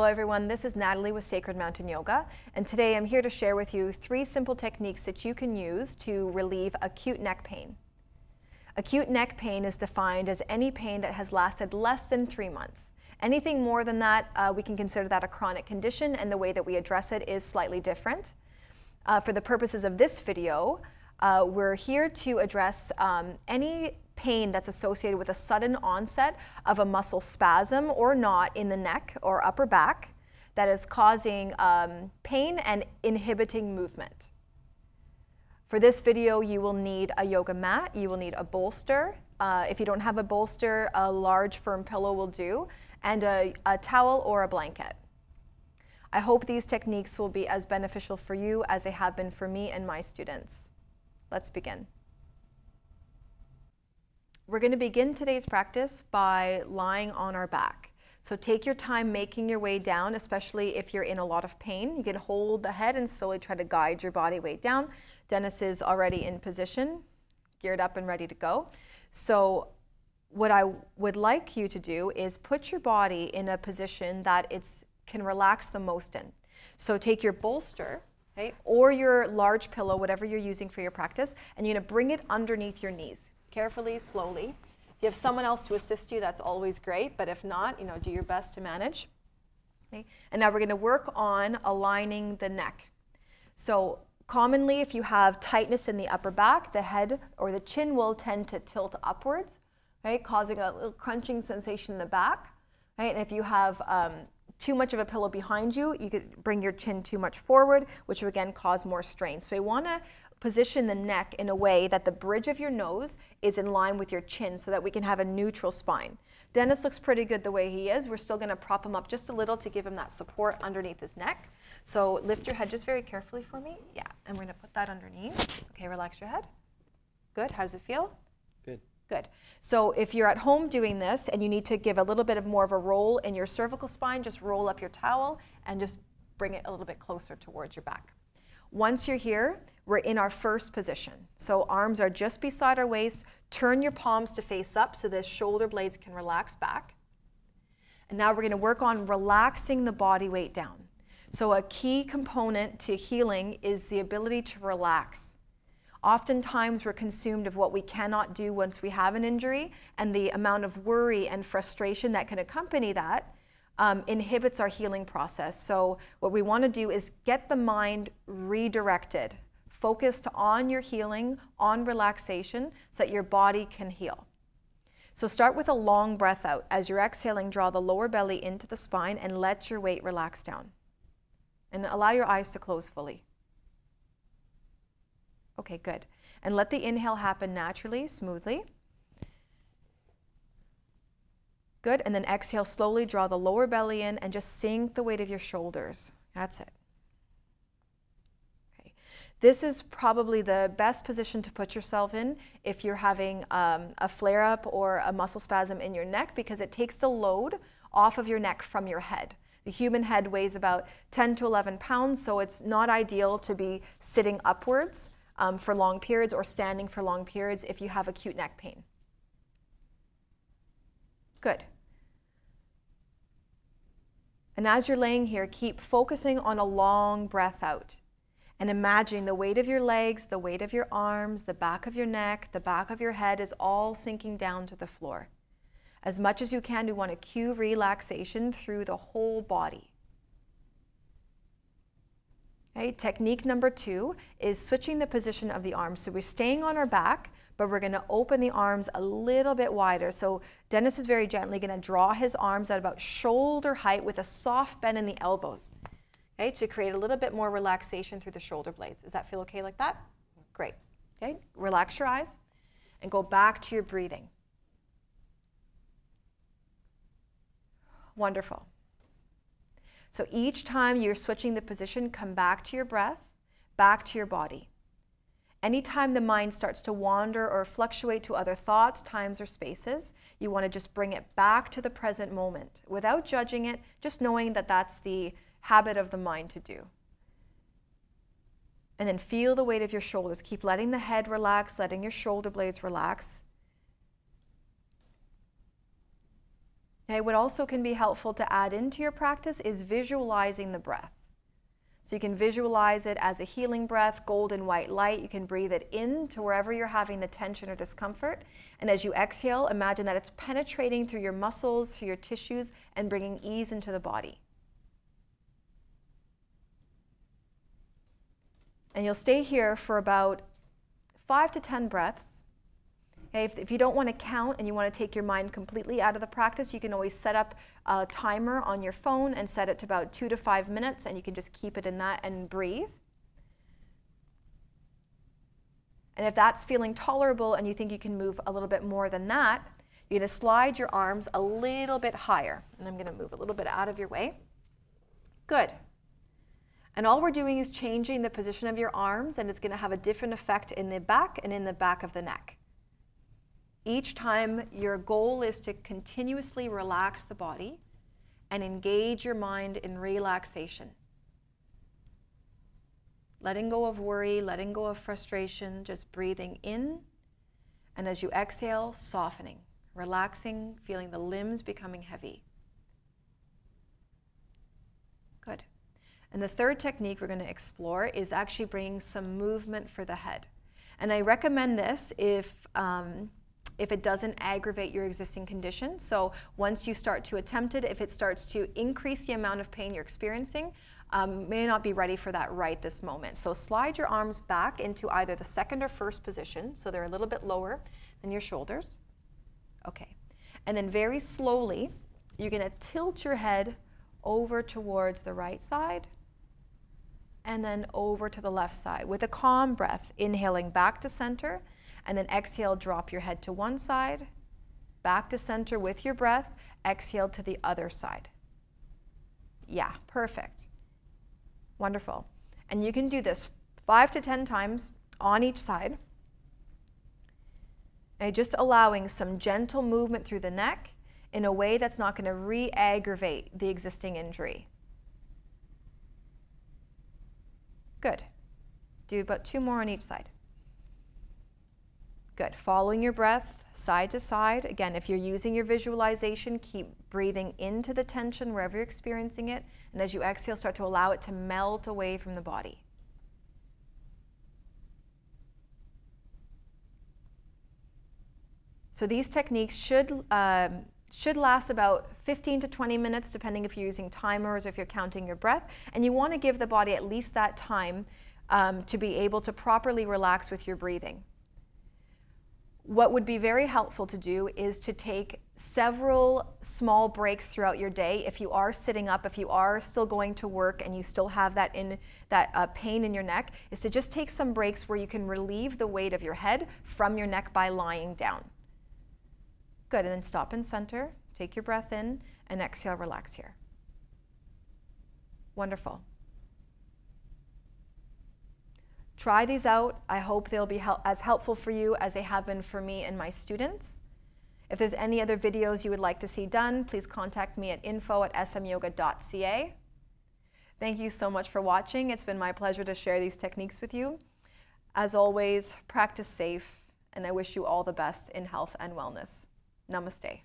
Hello everyone, this is Natalie with Sacred Mountain Yoga, and today I'm here to share with you three simple techniques that you can use to relieve acute neck pain. Acute neck pain is defined as any pain that has lasted less than three months. Anything more than that, uh, we can consider that a chronic condition, and the way that we address it is slightly different. Uh, for the purposes of this video, uh, we're here to address um, any pain that's associated with a sudden onset of a muscle spasm or knot in the neck or upper back that is causing um, pain and inhibiting movement. For this video, you will need a yoga mat, you will need a bolster. Uh, if you don't have a bolster, a large firm pillow will do, and a, a towel or a blanket. I hope these techniques will be as beneficial for you as they have been for me and my students. Let's begin. We're going to begin today's practice by lying on our back. So take your time making your way down, especially if you're in a lot of pain. You can hold the head and slowly try to guide your body weight down. Dennis is already in position, geared up and ready to go. So what I would like you to do is put your body in a position that it can relax the most in. So take your bolster, okay, or your large pillow, whatever you're using for your practice, and you're gonna bring it underneath your knees carefully, slowly. If you have someone else to assist you, that's always great, but if not, you know, do your best to manage. Okay? And now we're going to work on aligning the neck. So commonly, if you have tightness in the upper back, the head or the chin will tend to tilt upwards, right, causing a little crunching sensation in the back. Right? And if you have um, too much of a pillow behind you, you could bring your chin too much forward, which would again cause more strain. So we want to position the neck in a way that the bridge of your nose is in line with your chin so that we can have a neutral spine. Dennis looks pretty good the way he is. We're still gonna prop him up just a little to give him that support underneath his neck. So lift your head just very carefully for me. Yeah, and we're gonna put that underneath. Okay, relax your head. Good, how does it feel? Good. So if you're at home doing this and you need to give a little bit of more of a roll in your cervical spine, just roll up your towel and just bring it a little bit closer towards your back. Once you're here, we're in our first position. So arms are just beside our waist. Turn your palms to face up so the shoulder blades can relax back. And now we're going to work on relaxing the body weight down. So a key component to healing is the ability to relax. Oftentimes we're consumed of what we cannot do once we have an injury and the amount of worry and frustration that can accompany that um, inhibits our healing process. So what we want to do is get the mind redirected, focused on your healing, on relaxation, so that your body can heal. So start with a long breath out. As you're exhaling, draw the lower belly into the spine and let your weight relax down. And allow your eyes to close fully. Okay, good. And let the inhale happen naturally, smoothly. Good, and then exhale, slowly draw the lower belly in and just sink the weight of your shoulders. That's it. Okay. This is probably the best position to put yourself in if you're having um, a flare up or a muscle spasm in your neck because it takes the load off of your neck from your head. The human head weighs about 10 to 11 pounds, so it's not ideal to be sitting upwards um, for long periods or standing for long periods if you have acute neck pain. Good. And as you're laying here, keep focusing on a long breath out and imagining the weight of your legs, the weight of your arms, the back of your neck, the back of your head is all sinking down to the floor. As much as you can, you want to cue relaxation through the whole body. Okay, technique number two is switching the position of the arms. So we're staying on our back, but we're gonna open the arms a little bit wider. So Dennis is very gently gonna draw his arms at about shoulder height with a soft bend in the elbows. Okay, to create a little bit more relaxation through the shoulder blades. Does that feel okay like that? Great. Okay, relax your eyes and go back to your breathing. Wonderful. So each time you're switching the position, come back to your breath, back to your body. Anytime the mind starts to wander or fluctuate to other thoughts, times, or spaces, you want to just bring it back to the present moment without judging it, just knowing that that's the habit of the mind to do. And then feel the weight of your shoulders. Keep letting the head relax, letting your shoulder blades relax. Okay, what also can be helpful to add into your practice is visualizing the breath. So you can visualize it as a healing breath, golden white light. You can breathe it in to wherever you're having the tension or discomfort. And as you exhale, imagine that it's penetrating through your muscles, through your tissues, and bringing ease into the body. And you'll stay here for about five to 10 breaths. Okay, if, if you don't want to count and you want to take your mind completely out of the practice, you can always set up a timer on your phone and set it to about two to five minutes, and you can just keep it in that and breathe. And if that's feeling tolerable and you think you can move a little bit more than that, you're going to slide your arms a little bit higher. And I'm going to move a little bit out of your way. Good. And all we're doing is changing the position of your arms, and it's going to have a different effect in the back and in the back of the neck. Each time, your goal is to continuously relax the body and engage your mind in relaxation. Letting go of worry, letting go of frustration, just breathing in, and as you exhale, softening, relaxing, feeling the limbs becoming heavy. Good. And the third technique we're going to explore is actually bringing some movement for the head. And I recommend this if um, if it doesn't aggravate your existing condition. So once you start to attempt it, if it starts to increase the amount of pain you're experiencing, um, may not be ready for that right this moment. So slide your arms back into either the second or first position, so they're a little bit lower than your shoulders. Okay. And then very slowly, you're going to tilt your head over towards the right side and then over to the left side with a calm breath, inhaling back to center and then exhale, drop your head to one side, back to center with your breath, exhale to the other side. Yeah, perfect. Wonderful. And you can do this five to 10 times on each side. And just allowing some gentle movement through the neck in a way that's not going to re aggravate the existing injury. Good. Do about two more on each side. Good. Following your breath side to side. Again, if you're using your visualization, keep breathing into the tension wherever you're experiencing it. And as you exhale, start to allow it to melt away from the body. So these techniques should, um, should last about 15 to 20 minutes, depending if you're using timers or if you're counting your breath. And you want to give the body at least that time um, to be able to properly relax with your breathing. What would be very helpful to do is to take several small breaks throughout your day. If you are sitting up, if you are still going to work and you still have that in that uh, pain in your neck, is to just take some breaks where you can relieve the weight of your head from your neck by lying down. Good, and then stop and center, take your breath in, and exhale, relax here. Wonderful. Try these out. I hope they'll be hel as helpful for you as they have been for me and my students. If there's any other videos you would like to see done, please contact me at info at smyoga.ca. Thank you so much for watching. It's been my pleasure to share these techniques with you. As always, practice safe, and I wish you all the best in health and wellness. Namaste.